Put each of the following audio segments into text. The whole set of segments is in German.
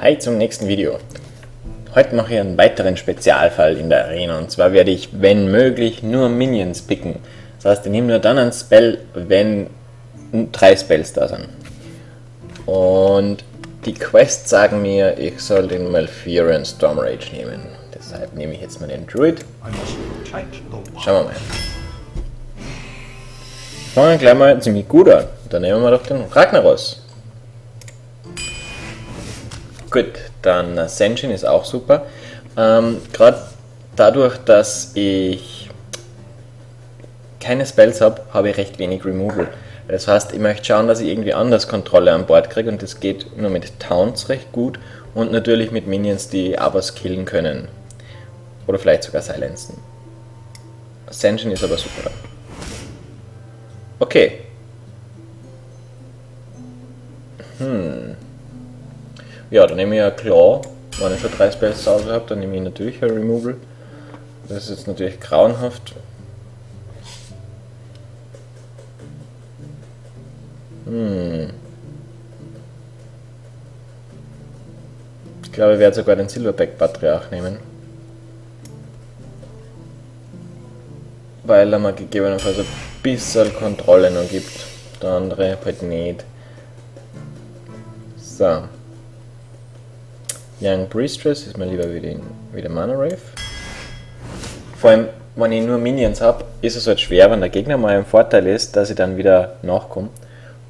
Hi zum nächsten Video. Heute mache ich einen weiteren Spezialfall in der Arena und zwar werde ich, wenn möglich, nur Minions picken. Das heißt, ich nehme nur dann einen Spell, wenn drei Spells da sind. Und die Quests sagen mir, ich soll den Malfurion Stormrage nehmen. Deshalb nehme ich jetzt mal den Druid. Schauen wir mal. Fangen gleich mal ziemlich gut an. Dann nehmen wir doch den Ragnaros. Gut, dann Ascension ist auch super. Ähm, Gerade dadurch, dass ich keine Spells habe, habe ich recht wenig Removal. Das heißt, ich möchte schauen, dass ich irgendwie anders Kontrolle an Bord kriege und das geht nur mit Towns recht gut und natürlich mit Minions, die aber killen können. Oder vielleicht sogar silenzen. Ascension ist aber super. Okay. Hm. Ja, dann nehme ich ja Claw. Wenn ich schon drei Spells zu Hause habe, dann nehme ich natürlich ein Removal. Das ist jetzt natürlich grauenhaft. Hm. Ich glaube, ich werde sogar den Silverback Patriarch nehmen. Weil er mir gegebenenfalls ein bisschen Kontrolle noch gibt. Der andere halt nicht. So. Young Priestess ist mir lieber wie, den, wie der Mana Wraith. Vor allem, wenn ich nur Minions habe, ist es halt schwer, wenn der Gegner mal im Vorteil ist, dass ich dann wieder nachkomme.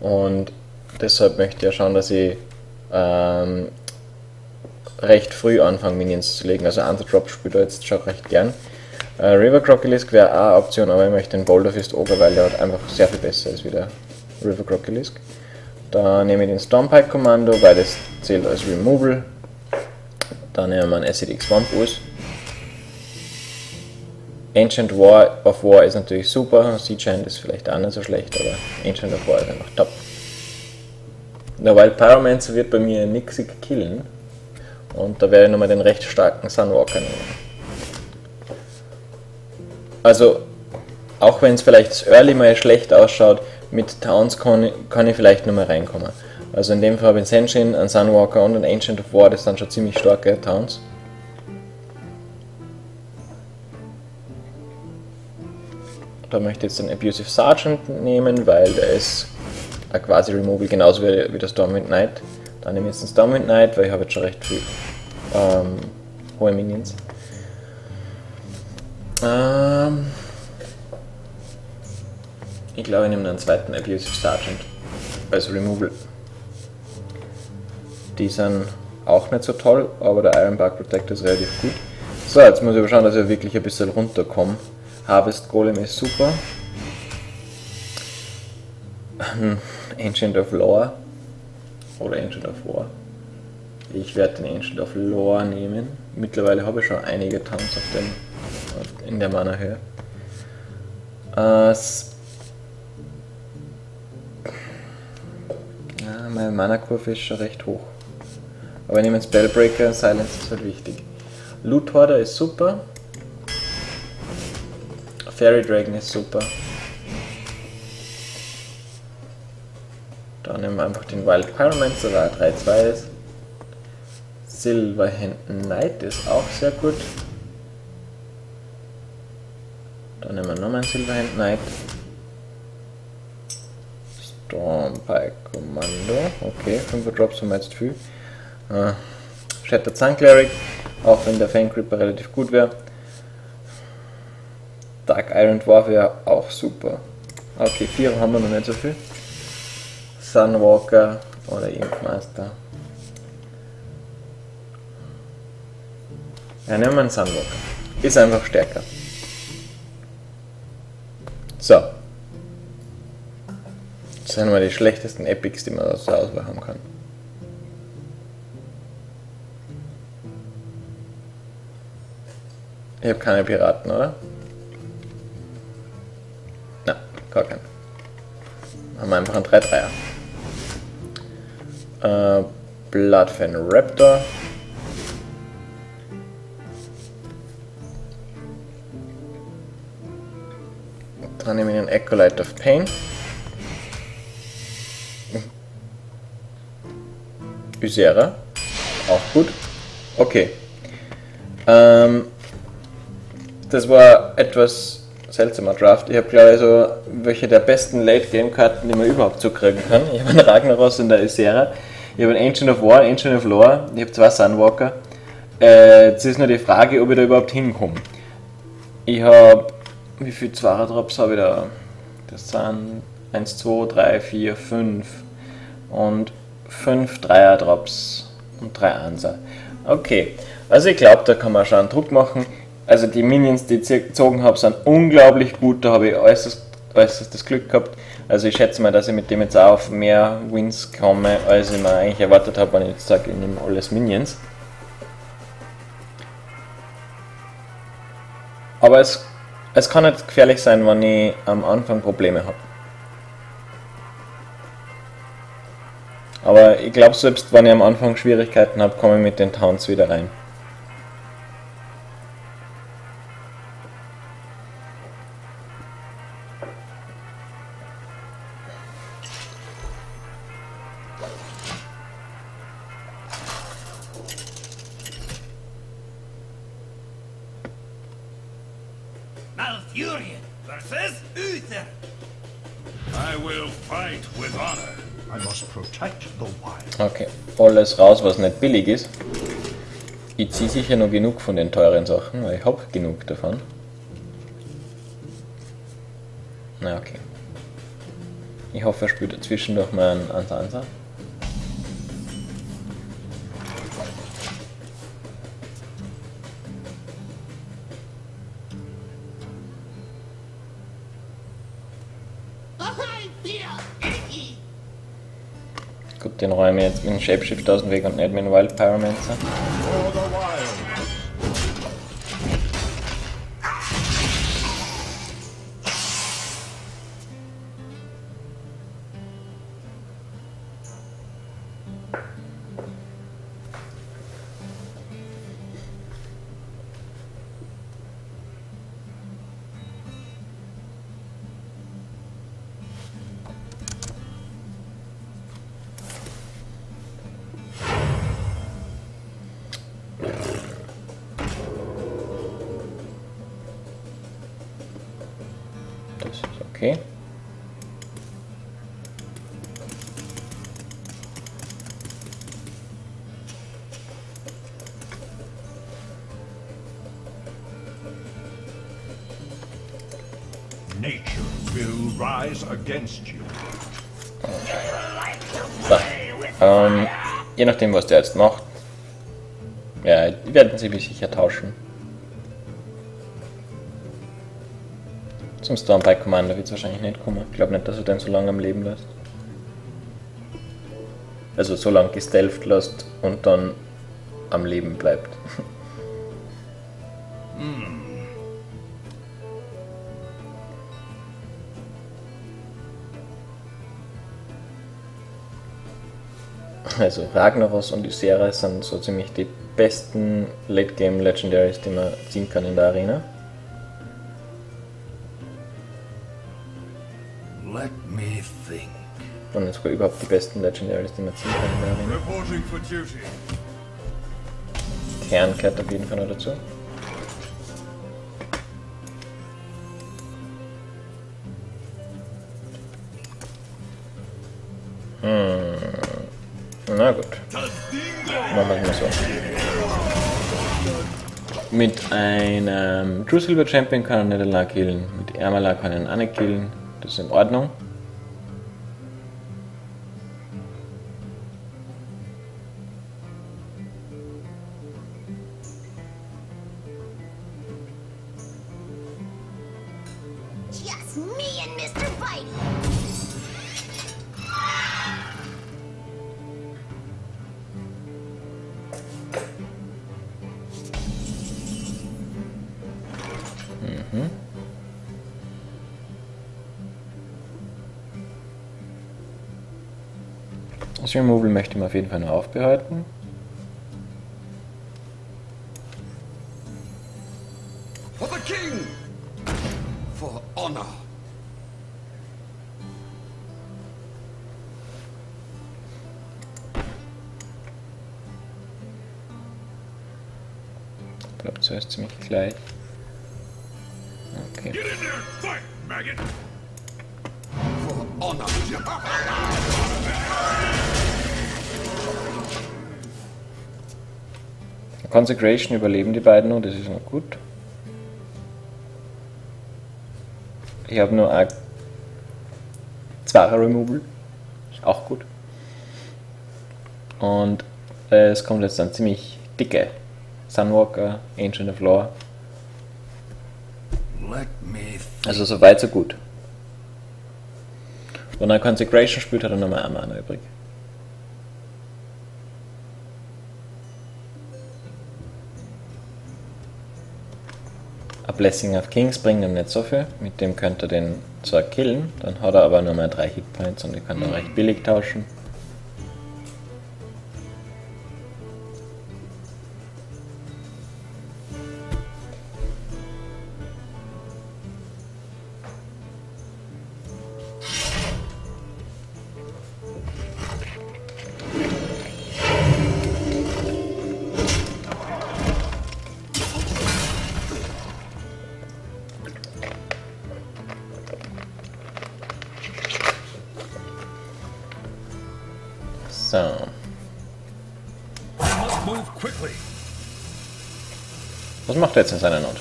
Und deshalb möchte ich ja schauen, dass ich ähm, recht früh anfange, Minions zu legen. Also Underdrop spielt er jetzt schon recht gern. Äh, River Crocolisk wäre auch eine Option, aber ich möchte den Boulder Fist Ogre, weil der halt einfach sehr viel besser ist wie der River Crocolisk. Da nehme ich den Stormpike Kommando, weil das zählt als Removal. Dann nehmen wir einen Acid Swamp aus. Ancient War of War ist natürlich super, Siege Hand ist vielleicht auch nicht so schlecht, aber Ancient of War ist einfach top. Na, weil Pyromancer wird bei mir nixig killen und da werde ich nochmal den recht starken Sunwalker nehmen. Also, auch wenn es vielleicht das Early mal schlecht ausschaut, mit Towns kann, kann ich vielleicht nochmal reinkommen. Also in dem Fall habe ich einen Senshin, einen Sunwalker und einen Ancient of War, das sind schon ziemlich starke Towns. Da möchte ich jetzt den Abusive Sergeant nehmen, weil der ist quasi Removal genauso wie, wie der Stormwind Knight. Dann nehme ich jetzt den Stormwind Knight, weil ich habe jetzt schon recht viel ähm, hohe Minions. Ähm ich glaube, ich nehme einen zweiten Abusive Sergeant als Removal. Die sind auch nicht so toll, aber der Iron Bark Protector ist relativ gut. So, jetzt muss ich aber schauen, dass ich wirklich ein bisschen runterkomme. Harvest Golem ist super. Ancient of Lore. Oder Ancient of War. Ich werde den Ancient of Lore nehmen. Mittlerweile habe ich schon einige Tanks auf dem, in der Mana-Höhe. Äh, ja, meine Mana-Kurve ist schon recht hoch. Aber ich nehme Spellbreaker, Silence ist halt wichtig. Loot Hoarder ist super. Fairy Dragon ist super. Dann nehmen wir einfach den Wild Pyromancer, weil er 3-2 ist. Silverhand Knight ist auch sehr gut. Dann nehmen wir nochmal einen Silverhand Knight. Stormpike Kommando. Okay, 5 Drops haben wir jetzt viel. Shattered Sun Cleric, auch wenn der Fang Creeper relativ gut wäre. Dark Iron Dwarf wäre auch super. Okay, 4 haben wir noch nicht so viel. Sunwalker oder Inkmaster. Ja, nehmen wir einen Sunwalker. Ist einfach stärker. So. Das sind mal die schlechtesten Epics, die man aus der Auswahl haben kann. Ich habe keine Piraten, oder? Na, gar keinen. Haben wir einfach einen 3-3er. Äh, Bloodfan Raptor. Dann nehme ich einen Acolyte of Pain. Ysera. Auch gut. Okay. Ähm, das war etwas seltsamer Draft. Ich habe glaube ich so welche der besten Late-Game-Karten, die man überhaupt zukriegen kann. Ich habe einen Ragnaros in der Isera, ich habe einen Ancient of War, Ancient of Lore, ich habe zwei Sunwalker. Äh, jetzt ist nur die Frage, ob ich da überhaupt hinkomme. Ich habe, wie viele Zweier-Drops habe ich da? Das sind 1, 2, 3, 4, 5 und 5 Dreier-Drops und 3 Anser. Okay, also ich glaube, da kann man schon einen Druck machen. Also die Minions, die ich gezogen habe, sind unglaublich gut. Da habe ich äußerst, das Glück gehabt. Also ich schätze mal, dass ich mit dem jetzt auch auf mehr Wins komme, als ich mir eigentlich erwartet habe, wenn ich jetzt sage, ich nehme alles Minions. Aber es, es kann nicht gefährlich sein, wenn ich am Anfang Probleme habe. Aber ich glaube, selbst wenn ich am Anfang Schwierigkeiten habe, komme ich mit den Towns wieder rein. Alles raus, was nicht billig ist. Ich ziehe sicher noch genug von den teuren Sachen, weil ich habe genug davon. Na okay. Ich hoffe, er spielt zwischendurch mal einen Ansa. Den räume ich jetzt mit dem Shapeshift aus dem Weg und nicht mit dem Wild Pyromancer. So. Ähm, je nachdem, was der jetzt macht. Ja, werden sie wie sicher tauschen. Zum Stormpike Commander wird es wahrscheinlich nicht kommen. Ich glaube nicht, dass er den so lange am Leben lässt. Also so lange gestelft lässt und dann am Leben bleibt. Also Ragnaros und Ysera sind so ziemlich die besten Late Game Legendaries, die man ziehen kann in der Arena. Let me think. Und sogar überhaupt die besten Legendaries, die man ziehen kann in der Arena. Kern gehört auf jeden Fall noch dazu. Mit einem True Silver Champion kann er allein killen. Mit Ermala kann er nicht killen. Das ist in Ordnung. Just me and Mr. Fight. Das Removal möchte man auf jeden Fall noch aufbehalten. Consecration überleben die beiden noch, das ist noch gut. Ich habe nur ein Zweier Removal, ist auch gut. Und äh, es kommt jetzt dann ziemlich dicke Sunwalker, Ancient of me Also so weit, so gut. Wenn er Consecration spielt, hat er nochmal eine Mana übrig. Blessing of Kings bringt ihm nicht so viel. Mit dem könnte er den zwar killen, dann hat er aber nur mehr drei Hitpoints und die kann er recht billig tauschen. Macht er jetzt in seiner Not?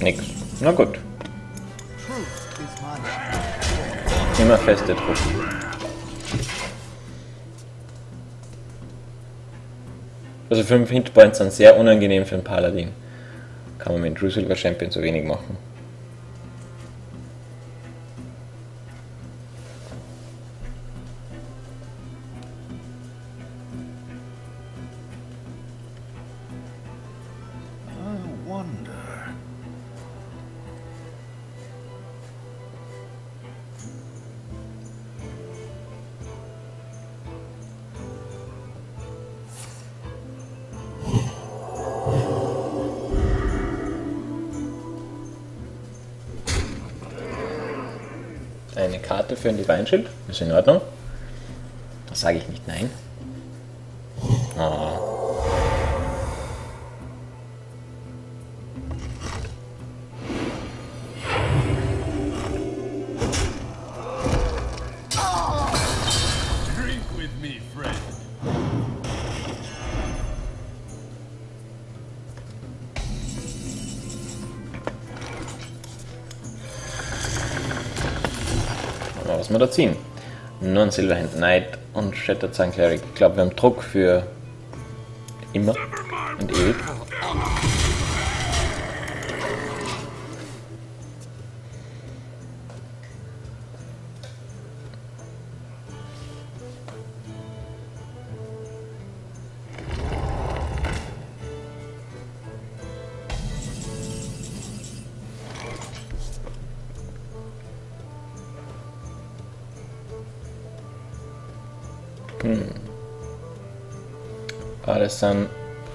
Nix. Na gut. Immer feste Truppen. Also 5 Hitpoints sind sehr unangenehm für einen Paladin. Kann man mit True Silver Champion so wenig machen. Für ein Divine-Schild. Ist in Ordnung. Da sage ich nicht nein. Ziehen? Nur ein Silverhand Knight und Shattered Sun Cleric. Ich glaube, wir haben Druck für immer und ewig. Das sind,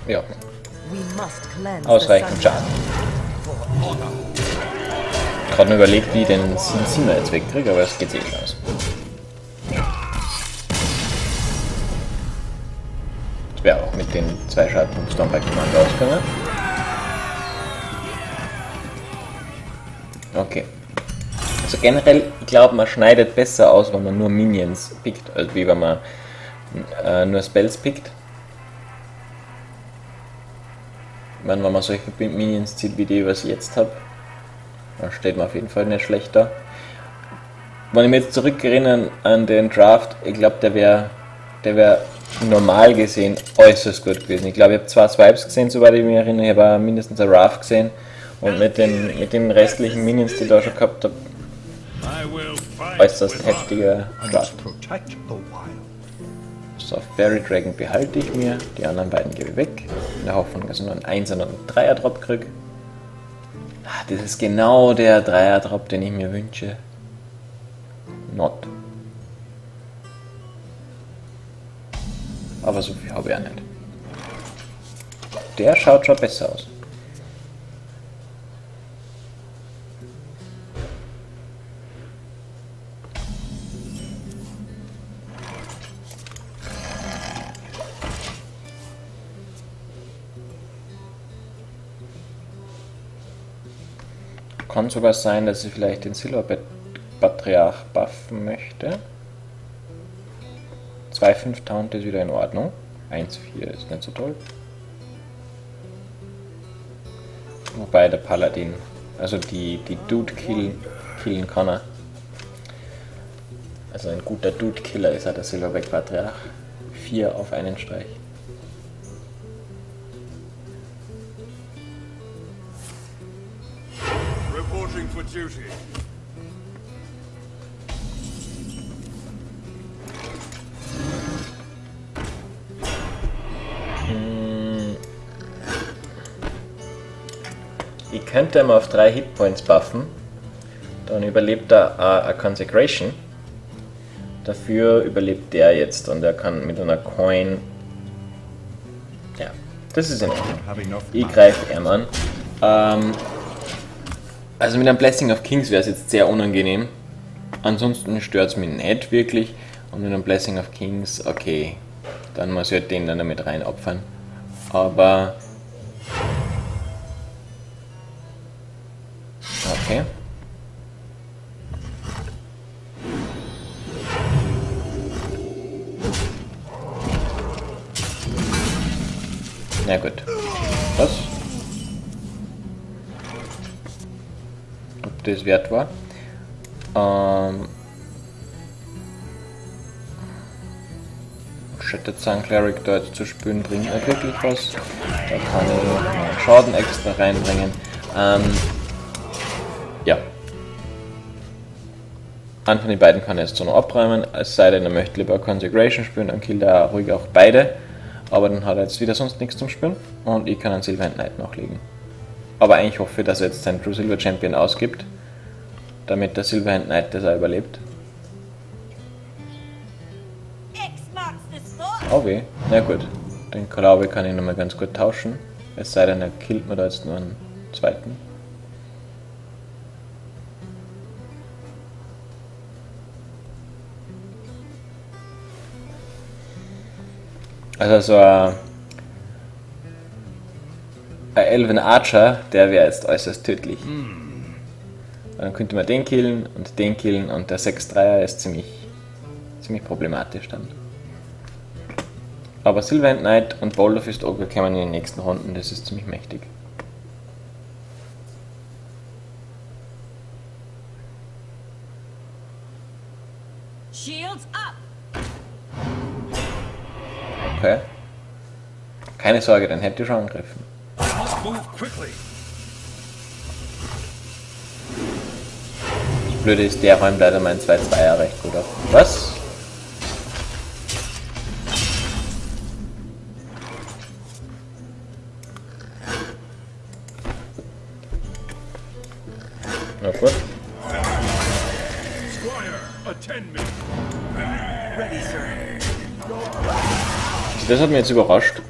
ja, ausreichend Schaden. Mir überlegt, wie ich den Sin Sinner jetzt wegkriege, aber es geht eh nicht aus. Das wäre auch mit den zwei Schaden vom Stormback Command ausgegangen. Okay. Also generell, ich glaube, man schneidet besser aus, wenn man nur Minions pickt, als wie wenn man äh, nur Spells pickt. Ich meine, wenn man solche Minions zieht wie die, was ich jetzt habe, dann steht man auf jeden Fall nicht schlecht da. Wenn ich mich jetzt zurückerinnere an den Draft, ich glaube, der wäre der wär normal gesehen äußerst gut gewesen. Ich glaube, ich habe zwei Swipes gesehen, soweit ich mich erinnere. Ich habe mindestens ein Raft gesehen. Und mit den, mit den restlichen Minions, die ich da schon gehabt habe, äußerst heftiger Draft. So, Fairy Dragon behalte ich mir, die anderen beiden gebe ich weg. In der Hoffnung, dass ich nur einen 1er und einen 3er Drop kriege. Ah, das ist genau der 3er Drop, den ich mir wünsche. Not. Aber so viel habe ich auch nicht. Der schaut schon besser aus. Kann sogar sein, dass ich vielleicht den Silberpatriarch buffen möchte. 2,5 Taunt ist wieder in Ordnung. 1,4 ist nicht so toll. Wobei der Paladin, also die, die Dude killen, killen kann er. Also ein guter Dude-Killer ist er, der Silverback Patriarch. 4 auf einen Streich. Duty. Ich könnte ihn auf 3 Hitpoints buffen. Dann überlebt er a Consecration. Dafür überlebt der jetzt und er kann mit einer Coin. Ja, das ist in Ordnung. Ich greife ihm an. Ähm, also mit einem Blessing of Kings wäre es jetzt sehr unangenehm. Ansonsten stört es mich nicht wirklich. Und mit einem Blessing of Kings, okay, dann muss ich halt den dann damit rein opfern. Aber. Wert war? Ähm. Shattered Sun Cleric da jetzt zu spielen bringt nicht wirklich was. Da kann ich Schaden extra reinbringen. Ähm, ja. Einen von den beiden kann er jetzt so noch abräumen, es sei denn, er möchte lieber Consecration spielen, dann killt er ruhig auch beide. Aber dann hat er jetzt wieder sonst nichts zum Spielen und ich kann einen Silver Knight nachlegen. Aber eigentlich hoffe ich, dass er jetzt seinen True Silver Champion ausgibt, damit der Silverhand Knight das auch überlebt. Oh weh, na gut. Den glaube kann ich nochmal ganz gut tauschen. Es sei denn, er killt mir da jetzt nur einen zweiten. Also so ein, ein Elven Archer, der wäre jetzt äußerst tödlich. Dann könnte man den killen und den killen und der 6-3er ist ziemlich, ziemlich problematisch dann. Aber Sylvan Knight und Boulder Fist Ogre kommen in den nächsten Runden, das ist ziemlich mächtig. Shields up. Okay. Keine Sorge, dann hätte ich schon angegriffen. Must move quickly. Das Blöde ist, der räumt leider mein 2-2er recht gut ab. Was? Na gut. Squire, attend me. Das hat mich jetzt überrascht.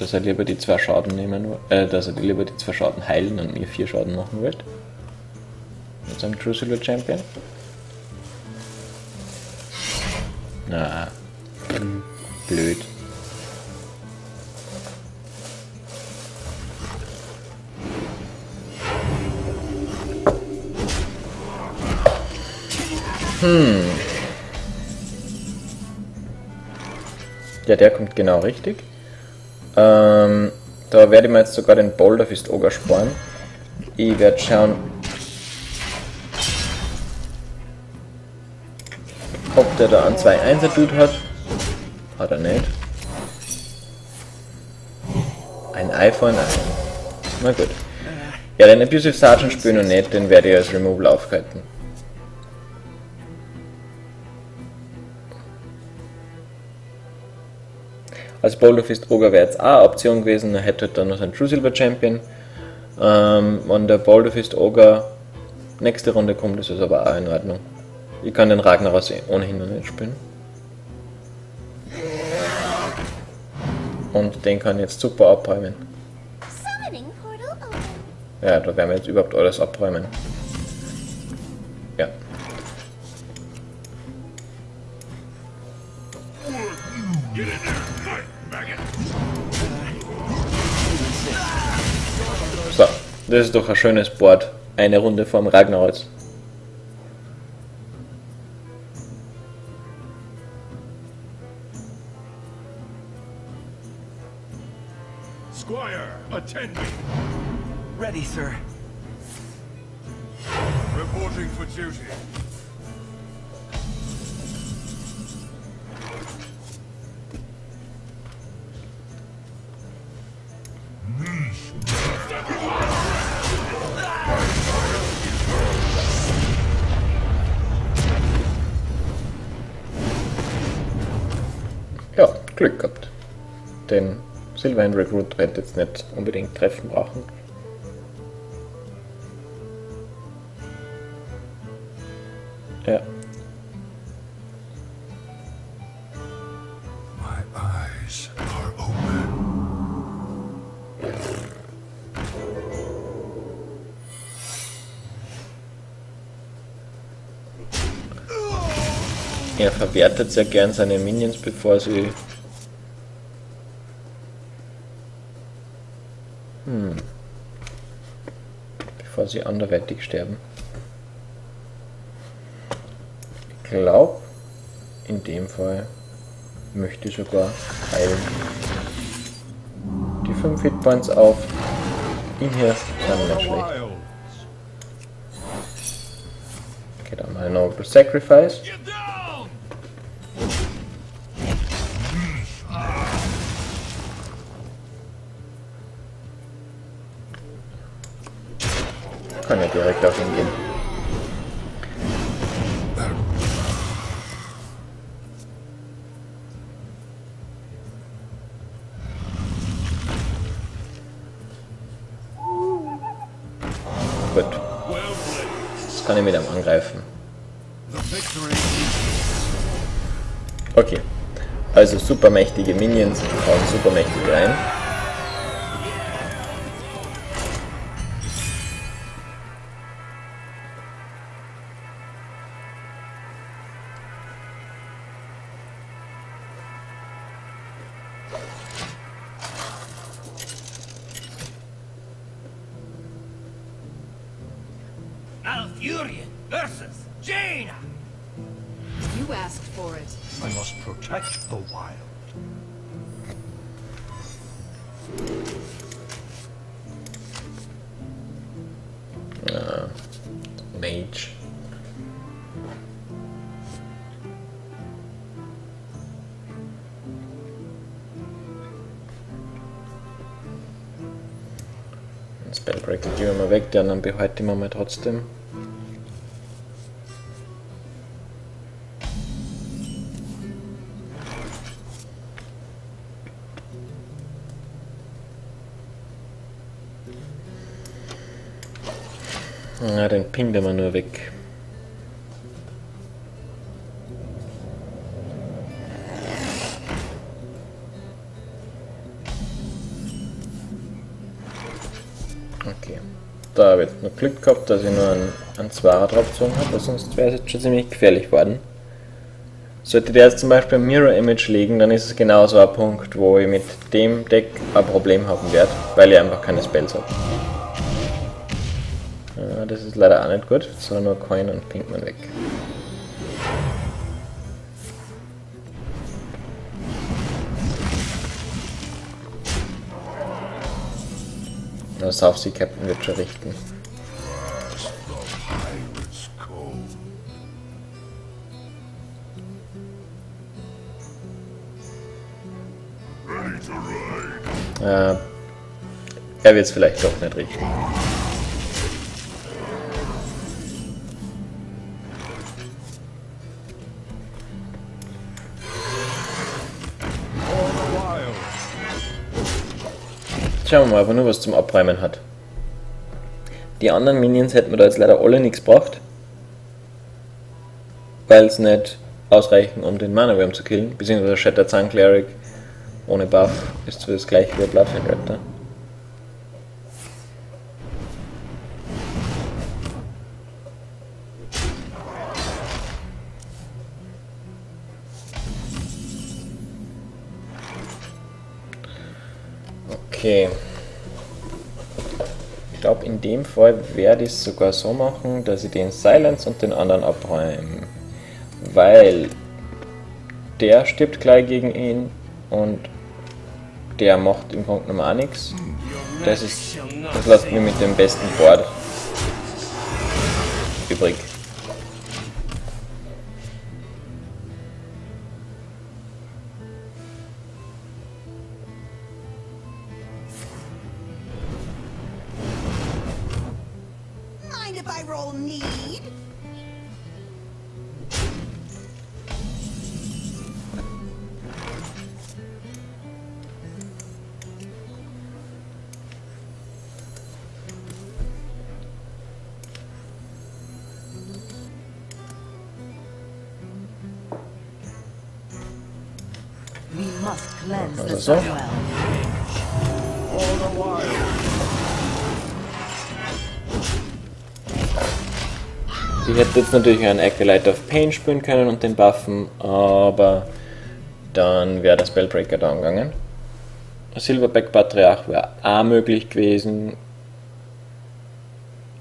Dass er lieber die zwei Schaden nehmen äh, dass er lieber die zwei Schaden heilen und mir vier Schaden machen wird. Mit seinem Silver Champion. Na. Blöd. Ja, der kommt genau richtig. Ähm, da werde ich mir jetzt sogar den Boulder Fist Ogre sparen. Ich werde schauen, ob der da einen 2-1er Dude hat. Hat er nicht. Ein iPhone, ein. Na gut. Ja, den Abusive Sergeant spielen und nicht, den werde ich als Removal aufhalten. Als Boulder Fist Ogre wäre jetzt auch eine Option gewesen, er hätte dann noch seinen True Silver Champion. Ähm, wenn der Boulder Fist Ogre nächste Runde kommt, ist es aber auch in Ordnung. Ich kann den Ragnaros eh ohnehin noch nicht spielen. Und den kann ich jetzt super abräumen. Ja, da werden wir jetzt überhaupt alles abräumen. Ja. Get in. Das ist doch ein schönes Board. Eine Runde vorm Ragnaros. Squire, attend me. Ready, sir. Reporting for duty. Recruit hätte jetzt nicht unbedingt treffen brauchen. Ja, er verwertet sehr gern seine Minions, bevor sie. Sie anderweitig sterben. Ich glaube, in dem Fall möchte ich sogar heilen. Die 5 Hitpoints auf ihn hier sind nicht schlecht. Okay, dann mal Noble Sacrifice. Okay, also supermächtige Minions hauen supermächtig rein. Anderen behalten wir mal trotzdem. Ja, den pingt wir nur weg. Gehabt, dass ich nur einen, einen draufgezogen habe, sonst wäre es jetzt schon ziemlich gefährlich worden. Sollte der jetzt zum Beispiel ein Mirror Image liegen, dann ist es genauso ein Punkt, wo ich mit dem Deck ein Problem haben werde, weil ich einfach keine Spells habe. Ja, das ist leider auch nicht gut, sondern nur Coin und Pinkman weg. Der South Sea Captain wird schon richten. Äh, er wird es vielleicht doch nicht richten. Schauen wir mal, ob er nur was zum Abräumen hat. Die anderen Minions hätten wir da jetzt leider alle nichts gebracht. Weil es nicht ausreichen, um den Mana Worm zu killen. Beziehungsweise Sun Cleric ohne Buff ist zwar das gleiche wie der Bloodfiend Raptor. Okay. Da glaube, in dem Fall werde ich es sogar so machen, dass ich den Silence und den anderen abräume. Weil der stirbt gleich gegen ihn und der macht im Grunde genommen auch nichts. Das ist. Das lässt mich mit dem besten Board übrig. Also the so. Ich hätte jetzt natürlich einen Acolyte of Pain spielen können und den buffen, aber dann wäre der Spellbreaker da gegangen. Silverback Patriarch wäre auch möglich gewesen,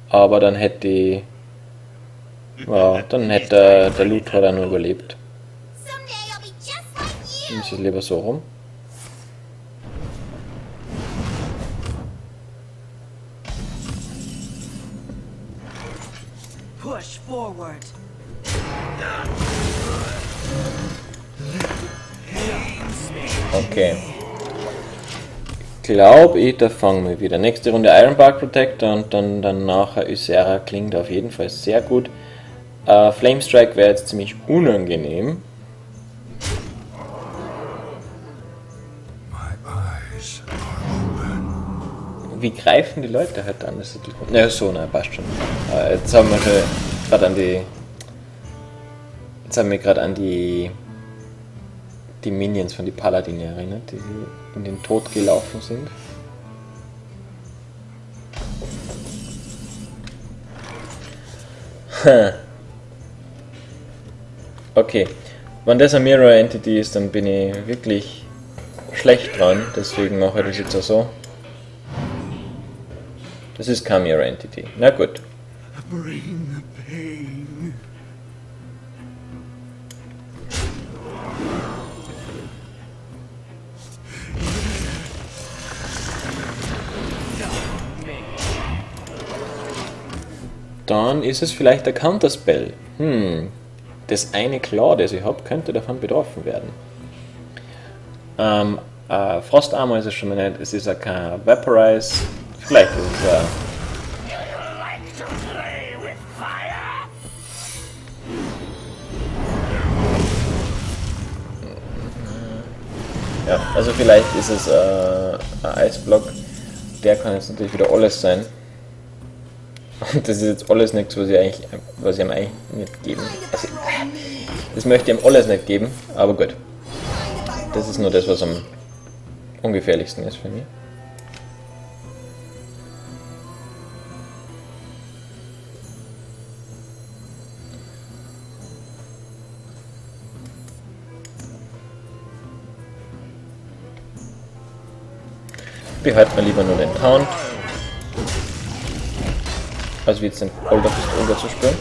aber dann hätte ich, ja, dann hätte der, Luthor dann nur überlebt. Ist es lieber so rum. Push forward. Okay. Glaube ich, da fangen wir wieder. Nächste Runde Ironbark Protector und dann, dann nachher Ysera klingt auf jeden Fall sehr gut. Äh, Flame Strike wäre jetzt ziemlich unangenehm. Wie greifen die Leute halt an? Das Grund- Ja, so, nein, passt schon. Äh, jetzt haben wir schon gerade an die. Jetzt haben wir gerade an die. Die Minions von die Paladine erinnert, die in den Tod gelaufen sind. Hm. Okay. Wenn das eine Mirror Entity ist, dann bin ich wirklich schlecht dran. Deswegen mache ich das jetzt auch so. Das ist keine Mirror Entity. Na gut. Bring the pain. Dann ist es vielleicht der Counterspell. Hm. Das eine Claw, das ich habe, könnte davon betroffen werden. Ähm, äh, Frost Armor ist es schon mal nicht. Es ist ja kein Vaporize. Vielleicht ist es ja. Ja, also vielleicht ist es äh, ein Eisblock. Der kann jetzt natürlich wieder alles sein. Und das ist jetzt alles nichts, was ich eigentlich, was ich ihm eigentlich nicht geben. Also, das möchte ich ihm alles nicht geben, aber gut. Das ist nur das, was am ungefährlichsten ist für mich. Behalten wir lieber nur den Taunt. Also wie jetzt den Older Fist Older zu spüren.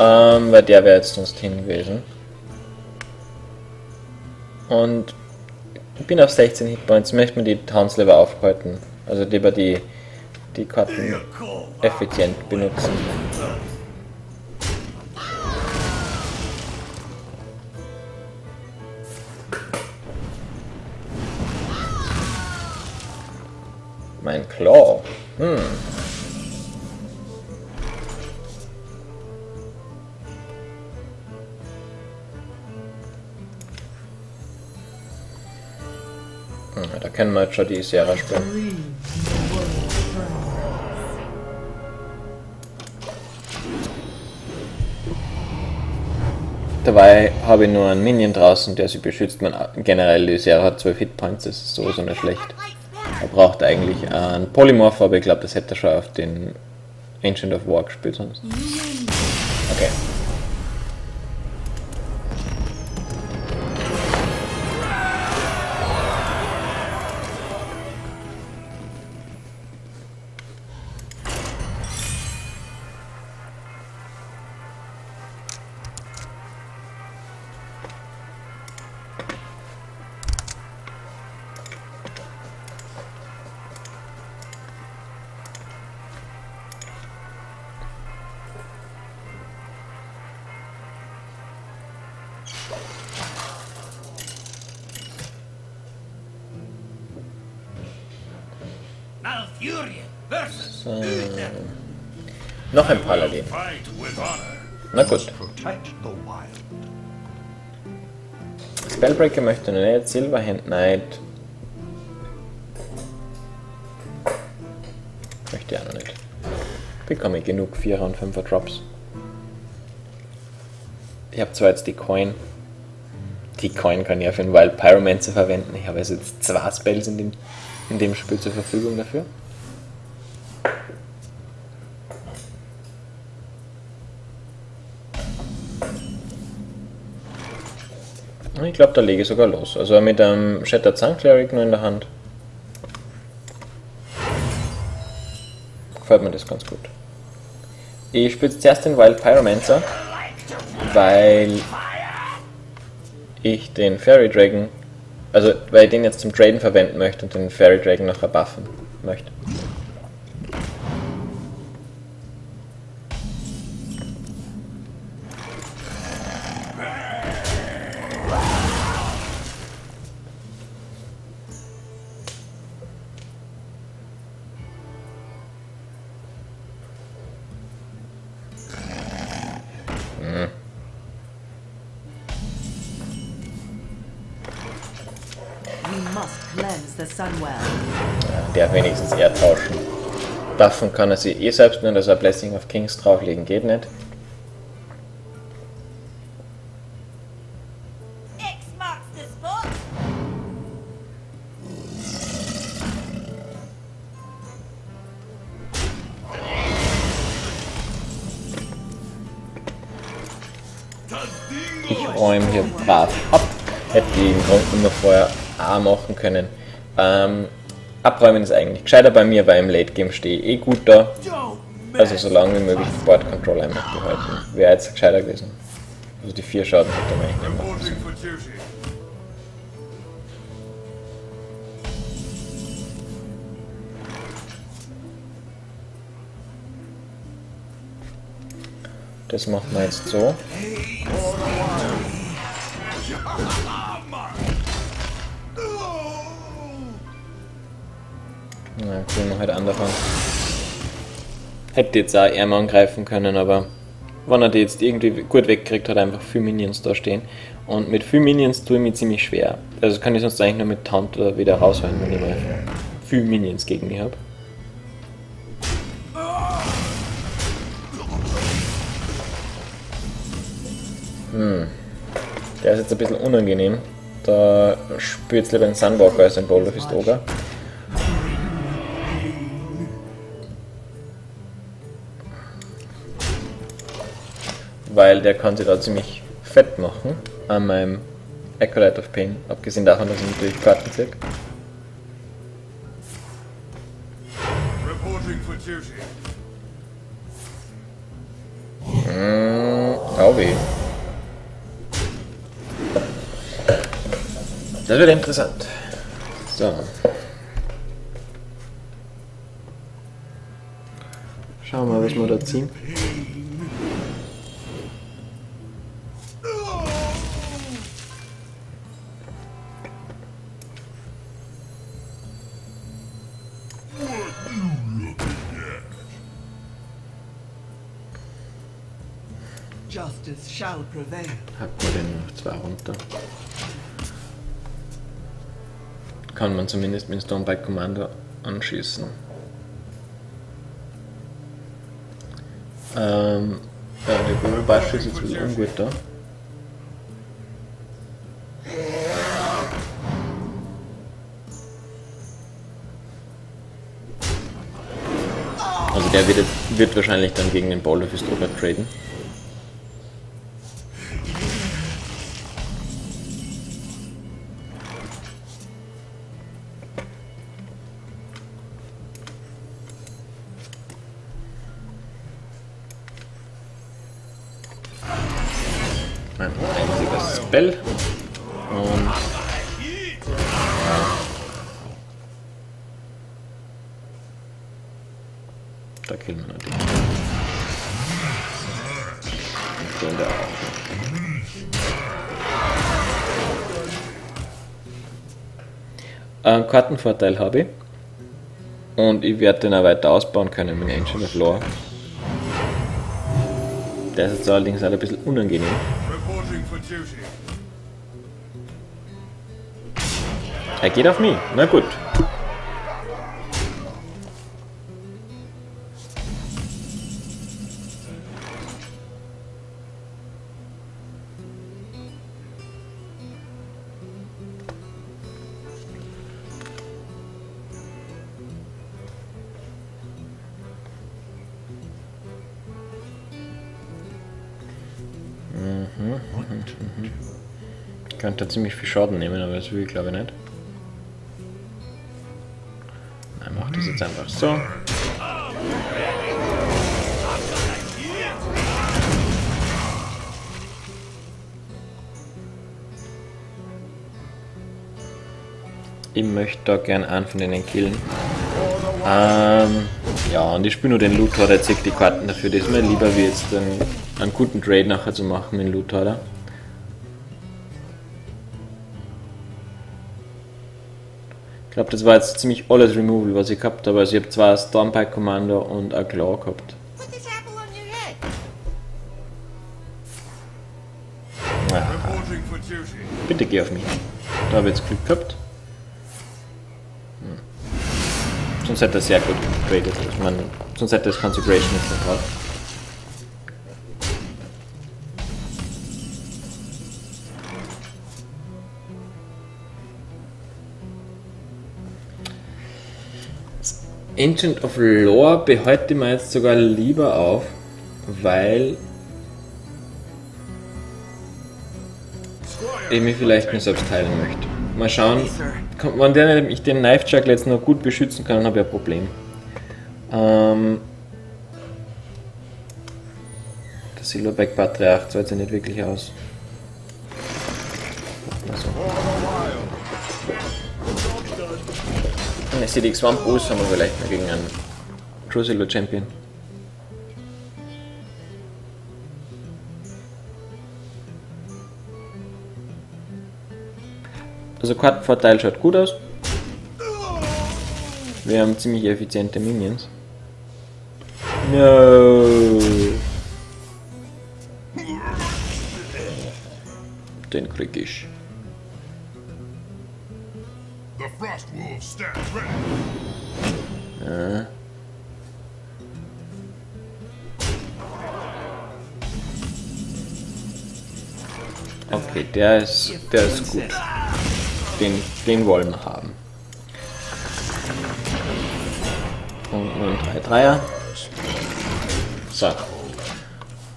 Ähm, weil der wäre jetzt sonst hin gewesen. Und ich bin auf 16 Hitpoints, möchte mir die Towns lieber aufhalten. Also lieber die, die Karten effizient benutzen. Mein Claw. Hm. Hm, Da können wir jetzt schon die Sierra spielen. Dabei habe ich nur einen Minion draußen, der sie beschützt. Man, generell, die Sierra hat 12 Hitpoints, das ist sowieso nicht schlecht. Er braucht eigentlich einen Polymorph, aber ich glaube, das hätte er schon auf den Ancient of War gespielt sonst. Okay. Spellbreaker möchte ich nicht. Silverhand Knight. Möchte ich auch noch nicht. Bekomme ich genug 4er und 5er Drops. Ich habe zwar jetzt die Coin. Die Coin kann ich ja für den Wild Pyromancer verwenden. Ich habe also jetzt zwei Spells in dem, in dem Spiel zur Verfügung dafür. Ich glaube, da lege ich sogar los. Also mit einem Shattered Sun Cleric nur in der Hand. Gefällt mir das ganz gut. Ich spiele zuerst den Wild Pyromancer, weil ich den Fairy Dragon, also weil ich den jetzt zum Traden verwenden möchte und den Fairy Dragon noch buffen möchte. Buffen kann er sie eh selbst, nur dass er Blessing of Kings drauflegen geht nicht. Ich räume hier brav ab. Hätte ich im Grunde noch vorher auch machen können. Ähm, abräumen ist eigentlich gescheiter bei mir, weil im Late Game stehe ich eh gut da. Also so lange wie möglich die Board Control einfach behalten. Wäre jetzt gescheiter gewesen. Also die vier Schaden hätte man eigentlich nicht machen. Das machen wir jetzt so. Na, können wir halt anfangen. Hätte jetzt auch ärmer angreifen können, aber wenn er die jetzt irgendwie gut wegkriegt, hat er einfach viel Minions da stehen. Und mit viel Minions tue ich mich ziemlich schwer. Also kann ich sonst eigentlich nur mit Taunt wieder rausholen, wenn ich mal viel Minions gegen mich habe. Hm. Der ist jetzt ein bisschen unangenehm. Da spürt lieber ein Sunwalker als ein Boulder Fist Weil der kann sich da ziemlich fett machen an meinem Acolyte of Pain. Abgesehen davon, dass ich natürlich Karten ziehe. Reporting for duty. Mm, au weh. Das wird interessant. So. Schauen wir mal, was wir da ziehen. Shall prevail. Hacken wir den noch zwei runter. Kann man zumindest mit dem Stormbike Kommando anschießen. Ähm, ja, der Bash ist jetzt ein bisschen ungut da. Also der wird, wird wahrscheinlich dann gegen den Bowler Fist Ogre traden. Mein einziges Spell. Und da killen wir natürlich. Und da auch. Äh, Kartenvorteil habe ich. Und ich werde den auch weiter ausbauen können mit Ancient of Lore. Der ist jetzt allerdings auch ein bisschen unangenehm. Er geht auf mich. Na gut. Ziemlich viel Schaden nehmen, aber das will ich glaube ich nicht. Nein, mach das jetzt einfach so. Ich möchte da gern einen von denen killen. Ähm, ja, und ich spiele nur den Loot der zieht die Karten dafür. Das ist mir lieber, wie jetzt einen, einen guten Trade nachher zu machen mit dem Loot Ich glaube, das war jetzt ziemlich alles Removal, was ich gehabt habe. Also ich habe zwar Stormpike Commander und ein Claw gehabt. Duty. Bitte geh auf mich. Da habe ich jetzt Glück gehabt. Hm. Sonst hätte er sehr gut getradet. Ich meine, sonst hätte das Consecration nicht mehr Ancient of Lore behalte ich mir jetzt sogar lieber auf, weil ich mich vielleicht nicht selbst heilen möchte. Mal schauen, wenn der ich den Knife Juggler jetzt noch gut beschützen kann, habe ich ein Problem. Ähm, der Silverback Patriarch zahlt sich nicht wirklich aus. Swamp Boost haben wir vielleicht mal gegen einen Crusader Champion. Also Kartenvorteil schaut gut aus. Wir haben ziemlich effiziente Minions. No. Den krieg ich. Ja. Okay, der ist, der ist gut. Den, den wollen wir haben. Und nur ein 3-3er. So.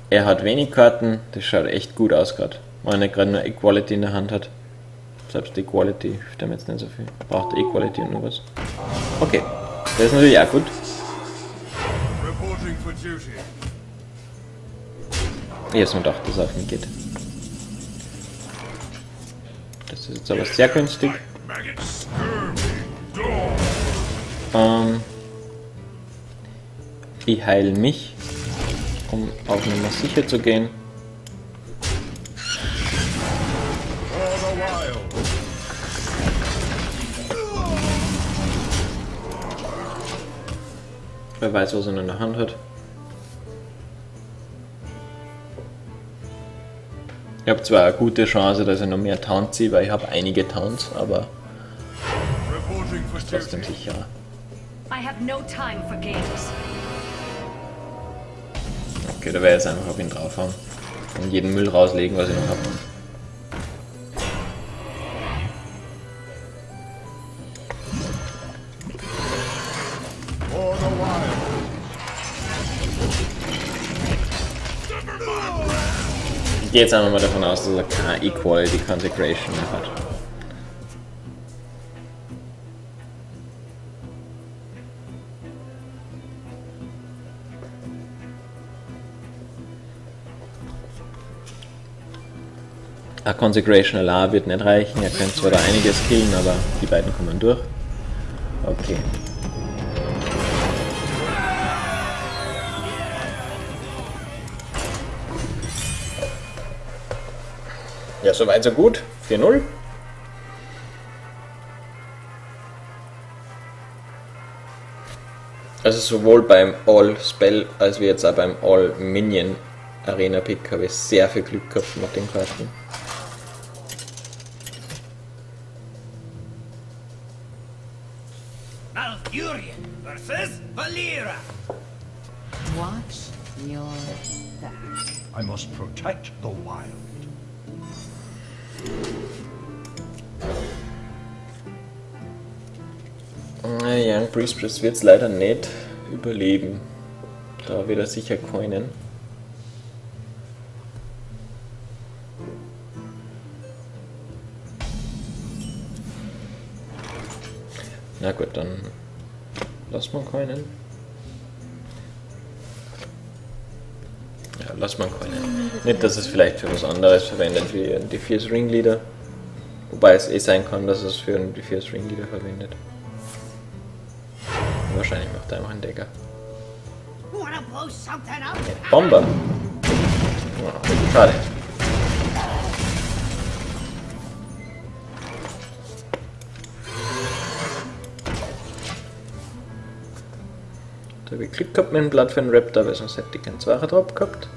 Er hat wenig Karten, das schaut echt gut aus gerade. Weil er gerade nur Equality in der Hand hat. Selbst Equality hilft ihm jetzt nicht so viel. Braucht Equality und nur was. Okay, das ist natürlich auch gut. Ich hab's mir gedacht, dass er auf mich geht. Das ist jetzt aber sehr günstig. Ähm, ich heile mich, um auf Nummer sicher zu gehen. Weiß, was er in der Hand hat. Ich habe zwar eine gute Chance, dass ich noch mehr Towns ziehe, weil ich habe einige Towns, aber for trotzdem sicher. Okay, da werde ich jetzt einfach auf ihn draufhauen. Und jeden Müll rauslegen, was ich noch habe. Gehe jetzt einfach mal davon aus, dass er keine Equality Consecration hat. A Consecration Allah wird nicht reichen, er könnte zwar da einiges killen, aber die beiden kommen durch. Soweit so gut. 4-0. Also sowohl beim All Spell als wie jetzt auch beim All Minion Arena Pick habe ich sehr viel Glück gehabt mit den Karten. Malfurion versus Valera. Watch your back. I must protect the wild. Young Priestess wird es leider nicht überleben. Da wird er sicher coinen. Na gut, dann lass mal coinen. Ja, lass mal coinen. Nicht, dass es vielleicht für was anderes verwendet wie die Fierce Ringleader. Wobei es eh sein kann, dass es für die Fierce Ringleader verwendet. Wahrscheinlich macht er einfach einen Decker. Up? Bomber! Oh, schade. Da habe ich Glück gehabt mit dem Blatt für den Raptor, weil sonst hätte ich keinen Zweier drauf gehabt.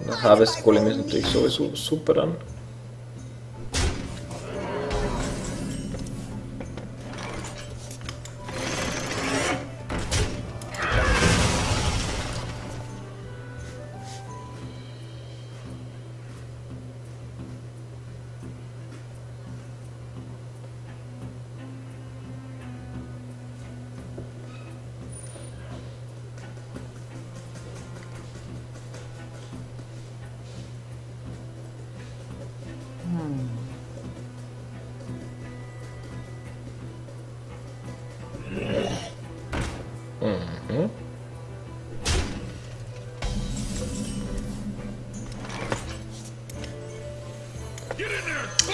Und der Harvest Golem ist natürlich sowieso super dann.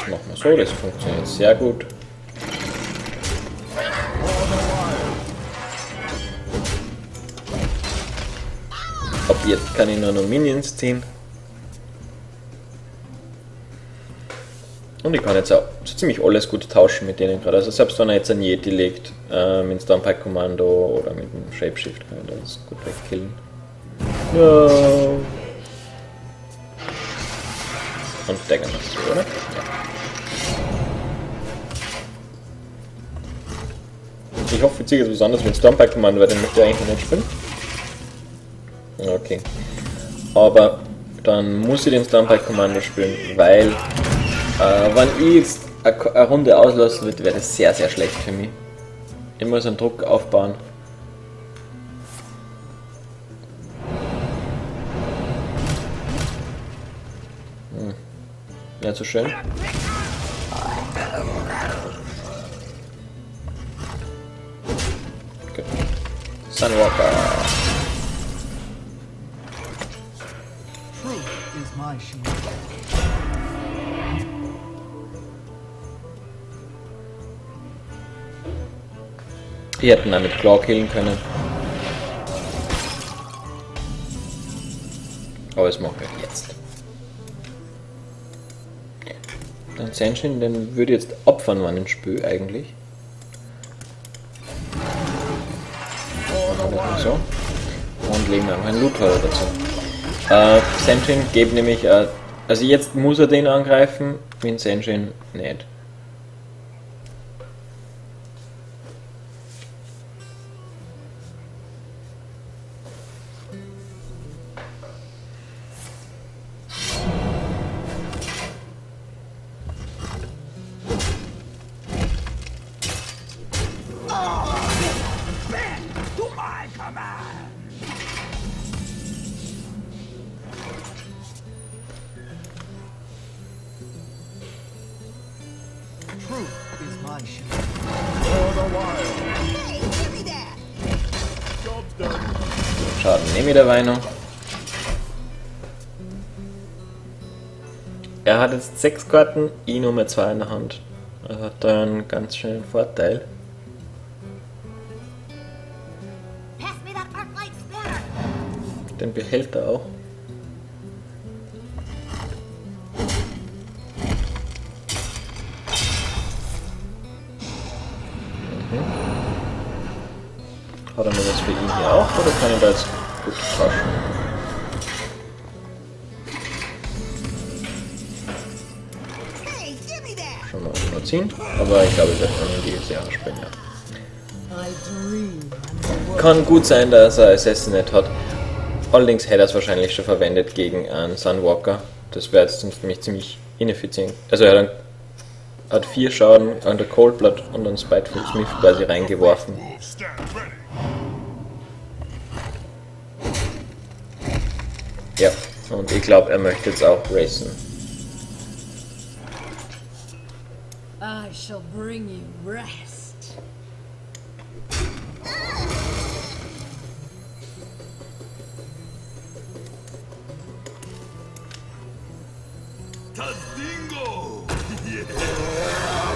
Machen wir so, das funktioniert sehr gut. Ab jetzt kann ich nur noch Minions ziehen. Und ich kann jetzt auch so ziemlich alles gut tauschen mit denen gerade. Also selbst wenn er jetzt ein Yeti legt, äh, mit Stormpike Kommando oder mit dem Shapeshift, kann ich das gut wegkillen. No. Und machst du, oder? Ich hoffe, wir ziehen jetzt was anderes mit Stormpike Kommando, weil den möchte ich eigentlich nicht spielen. Okay. Aber dann muss ich den Stormpike Kommando spielen, weil äh, wenn ich jetzt eine Runde auslassen würde, wäre das sehr, sehr schlecht für mich. Ich muss einen Druck aufbauen. Hm. Nicht so schön. Sunwalker. Die hätten damit Claw killen können. Aber das mache ich jetzt. Dann Senshin, den würde jetzt opfern, meinen Spö eigentlich. Legen einfach einen Loot-Horror dazu. Äh, Senshin gibt nämlich, äh, also jetzt muss er den angreifen, mit Senshin nicht. Sechs Karten, ich nur mehr zwei in der Hand. Also hat da einen ganz schönen Vorteil. Den behält er auch. Ziehen, aber ich glaube, ich werde in die Jahre spielen, ja. Kann gut sein, dass er Assassinate hat. Allerdings hätte er es wahrscheinlich schon verwendet gegen einen Sunwalker. Das wäre jetzt sonst nämlich ziemlich ineffizient. Also er hat, hat vier Schaden an der Coldblood und einen Spiteful Smith quasi reingeworfen. Ja, und ich glaube, er möchte jetzt auch racen. I shall bring you rest. Tadingo! Yeah!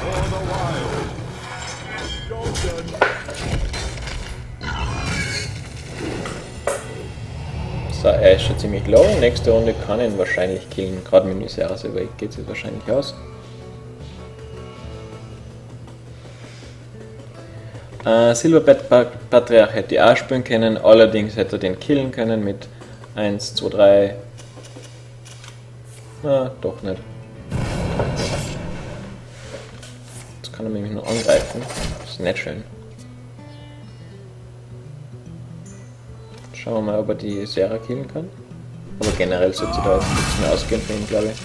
For the wild. So, er ist schon ziemlich low. Nächste Runde kann ihn wahrscheinlich killen. Gerade mit Nyseras Awake geht es wahrscheinlich aus. Äh, Patriarch hätte die auch spielen können, allerdings hätte er den killen können mit 1, 2, 3. Na, doch nicht. Jetzt kann er mich nur angreifen. Das ist nicht schön. Schauen wir mal, ob er die Sarah killen kann. Aber generell sollte da jetzt nichts mehr ausgehen für ihn, glaube ich.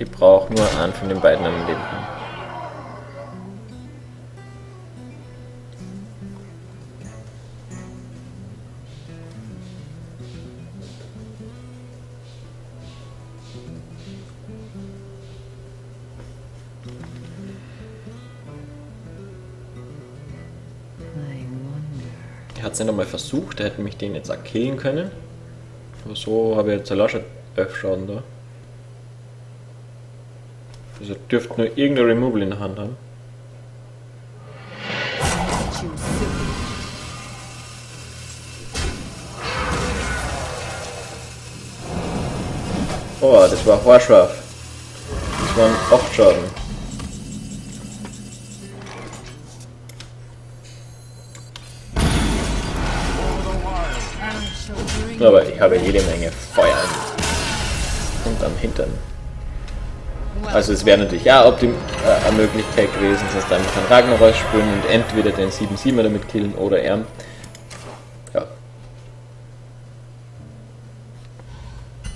Ich brauche nur einen von den beiden am Leben. Es nicht einmal versucht, er hätte mich den jetzt auch killen können. Aber so habe ich jetzt allein schon 11 Schaden da. Also dürfte nur irgendein Removal in der Hand haben. Oh, das war haarscharf. Das waren 8 Schaden. Aber ich habe jede Menge Feuer und am Hintern. Also es wäre natürlich auch optim äh, eine Möglichkeit gewesen, dass dann kann Ragnaros spielen und entweder den 7-7er damit killen oder er. Ja.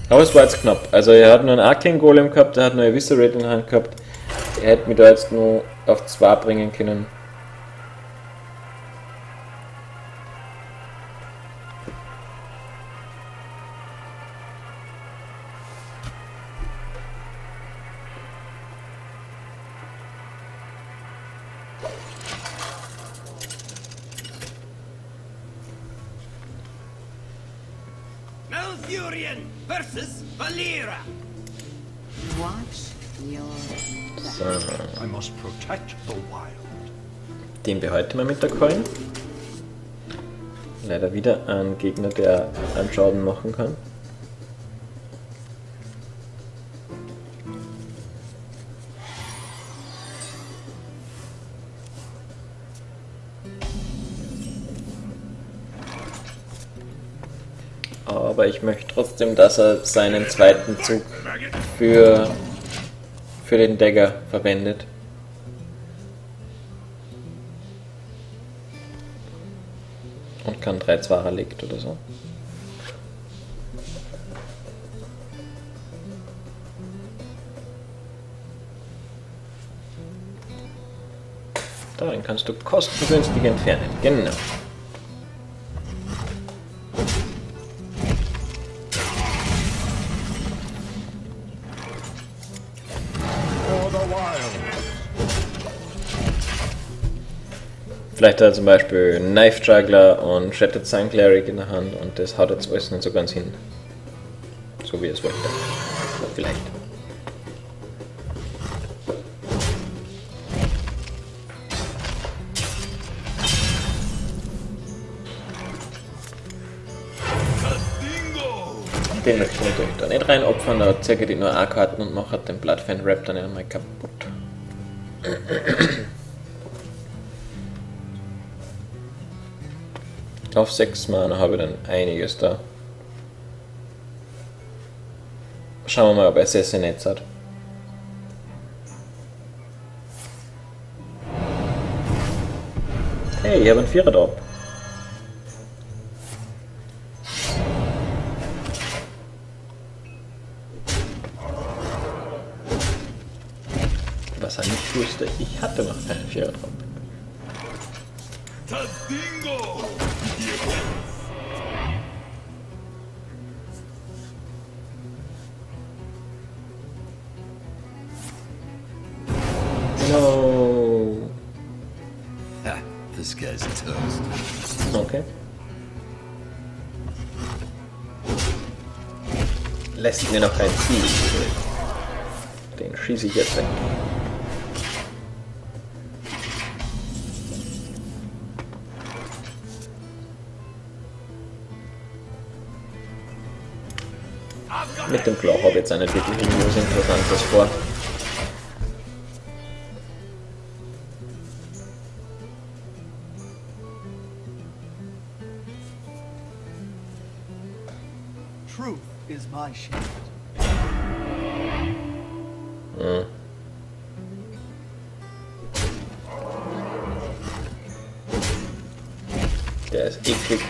Aber es war jetzt knapp. Also er hat nur einen Arcane Golem gehabt, er hat nur ein Eviscerate in der Hand gehabt. Er hätte mich da jetzt nur auf 2 bringen können. Den behalten wir mit der Coin. Leider wieder ein Gegner, der einen Schaden machen kann. Aber ich möchte trotzdem, dass er seinen zweiten Zug für, für den Dagger verwendet. Und kann 3 Zwarer legt oder so. Da, den kannst du kostengünstig entfernen. Genau. Vielleicht hat er zum Beispiel Knife Juggler und Shattered Sun Cleric in der Hand und das haut jetzt alles nicht so ganz hin. So wie er es wollte. Vielleicht. Den möchte ich natürlich da nicht reinopfern, da zirke ich nur A-Karten und mache den Bloodfan Rap dann einmal kaputt. Auf 6 Mana habe ich dann einiges da. Schauen wir mal, ob SS Netz hat. Hey, ich habe einen Vierer Drop. Was er nicht wusste, ich hatte noch keinen Vierer Drop. No. Ha, this guy's toast. Okay. Lässt mir noch kein Ziel. Den schieße ich jetzt weg. Mit dem Blau habe ich jetzt auch nicht wirklich irgendwas Interessantes vor. Truth is my shield. Der ist eklig.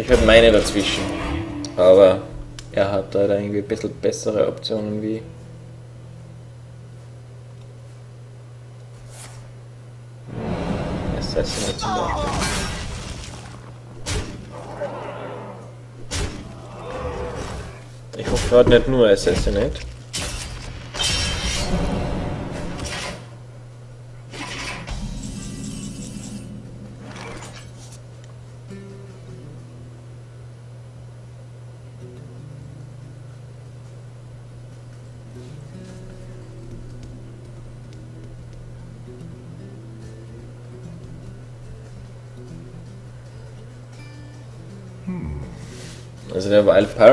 Ich halt meine dazwischen. Aber er hat da irgendwie ein bisschen bessere Optionen wie. Assassinate zum Beispiel. Ich hoffe, er hat nicht nur Assassinate.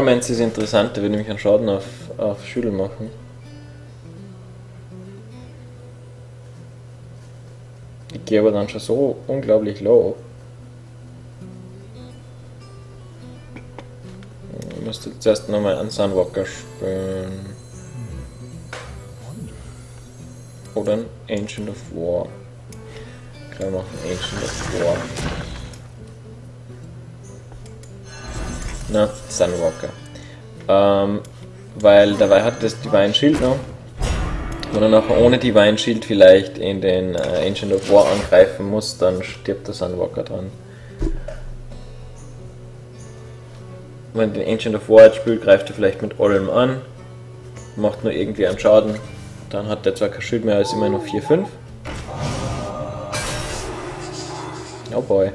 Pyromancer ist interessant, der würde nämlich einen Schaden auf, auf Schüttel machen. Ich gehe aber dann schon so unglaublich low. Ich müsste zuerst nochmal einen Sunwalker spielen. Oder ein Ancient of War. Wir machen Ancient of War. Na, Sunwalker. Ähm, weil dabei hat das Divine Shield noch. Wenn er nachher ohne Divine Shield vielleicht in den äh, Ancient of War angreifen muss, dann stirbt der Sunwalker dran. Wenn den Ancient of War spielt, greift er vielleicht mit allem an, macht nur irgendwie einen Schaden, dann hat der zwar kein Schild mehr, als immer nur 4-5. Oh boy.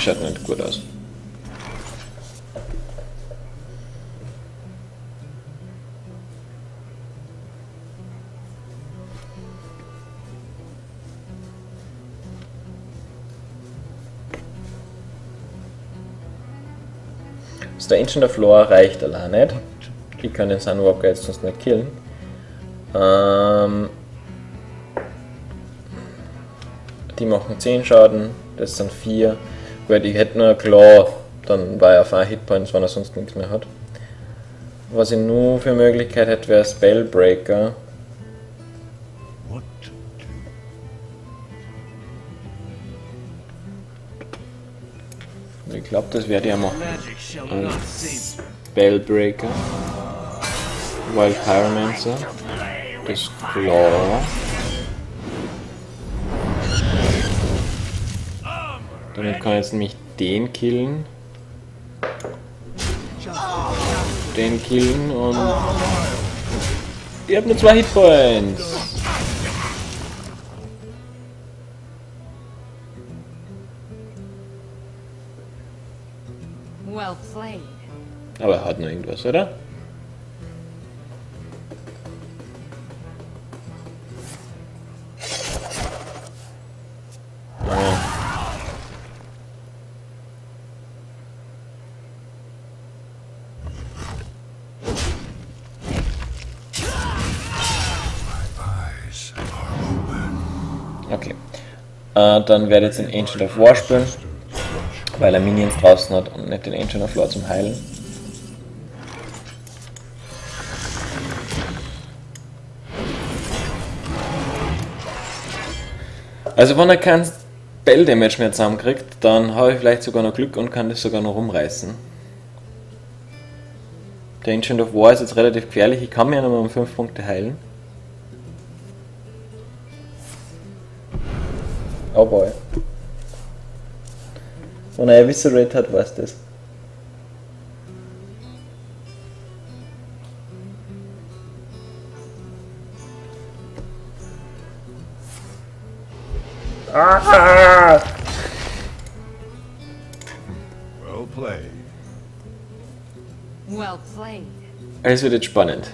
Schaut nicht gut aus. Also der Ancient of Lore reicht allein nicht. Ich kann den Sunwalker jetzt sonst nicht killen. Ähm, die machen 10 Schaden, das sind 4. Gut, ich hätte nur Claw, dann war er auf 1 Hitpoints, wenn er sonst nichts mehr hat. Was ich nur für Möglichkeit hätte, wäre Spellbreaker. Ich glaube, das werde ich ja machen. Ein. Spellbreaker. Wild Pyromancer. Das Claw. Und ich jetzt nämlich den killen. Den killen und... Ich habe nur zwei Hitpoints. Aber er hat noch irgendwas, oder? Äh, dann werde ich jetzt den Ancient of War spielen, weil er Minions draußen hat und nicht den Ancient of War zum Heilen. Also wenn er keinen Spell Damage mehr zusammenkriegt, dann habe ich vielleicht sogar noch Glück und kann das sogar noch rumreißen. Der Ancient of War ist jetzt relativ gefährlich, ich kann mir ja noch mal um 5 Punkte heilen. Er Eviscerate hat, weiß das. Ah! Well played. Well played. Es wird jetzt spannend.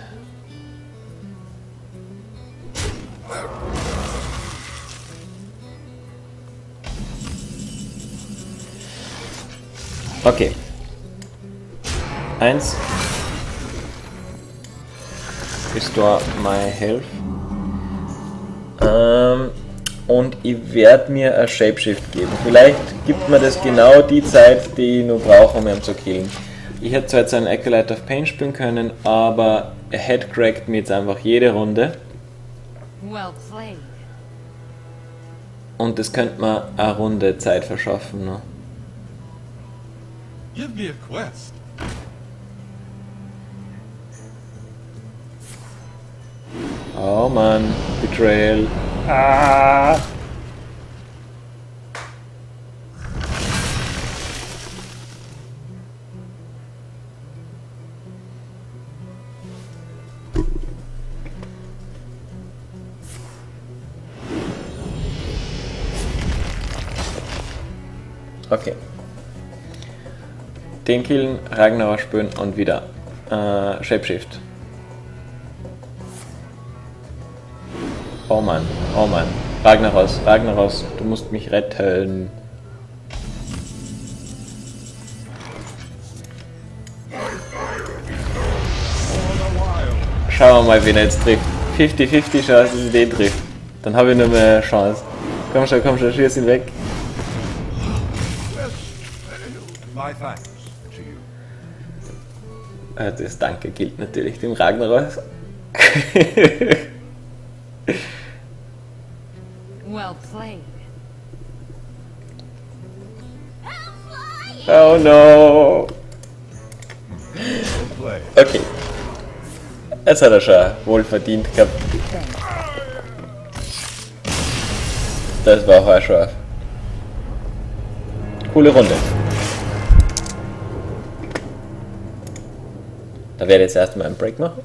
Okay. Eins. Restore my health. Ähm, und ich werde mir ein Shapeshift geben. Vielleicht gibt mir das genau die Zeit, die ich nur brauche, um ihn zu killen. Ich hätte zwar jetzt einen Acolyte of Pain spielen können, aber er headcrackt mir jetzt einfach jede Runde. Well played. Und das könnte mir eine Runde Zeit verschaffen. Ne? Give me a quest. Oh man, Betrayal. Ah. Den killen, Ragnar spüren und wieder äh, Shapeshift. Oh Mann, oh Mann. Ragnaros, Ragnaros, du musst mich retten. Schauen wir mal, wen er jetzt trifft. 50-50 Chance, dass er den trifft. Dann habe ich nur mehr Chance. Komm schon, komm schon, schieß ihn weg. You. Äh, Das Danke gilt natürlich dem Ragnaros. Well played. oh no. Okay. Jetzt hat er schon wohl verdient gehabt. Das war auch scharf. Coole Runde. Da werde ich jetzt erstmal einen Break machen.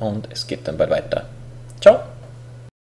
Und es geht dann bald weiter. Ciao.